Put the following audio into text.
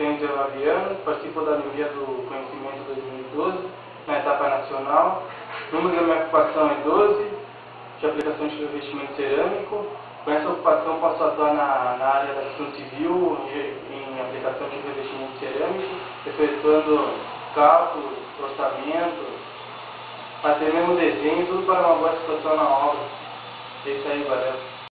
tenho 19 anos, participo da Olimpíada do Conhecimento 2012, na etapa nacional. O número da minha ocupação é 12, de aplicação de revestimento cerâmico. Com essa ocupação posso atuar na, na área da ação civil, em aplicação de revestimento cerâmico, efetuando cálculos, orçamentos, até mesmo desenho, tudo para uma boa situação na obra. É isso aí, valeu.